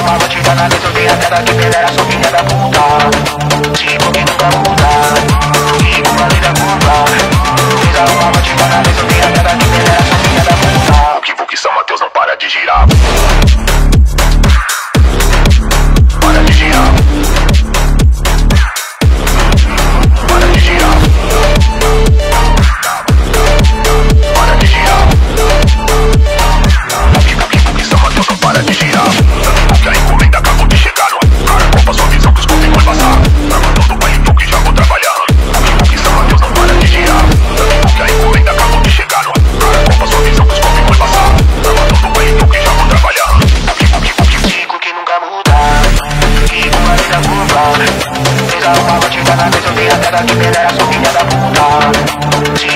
Uma batida na mesa, eu tenho a pedra que peneira, sou filha da puta. Tipo que nunca muda Fiz a uma bandida na mesa, tem até da que era sua filha da puta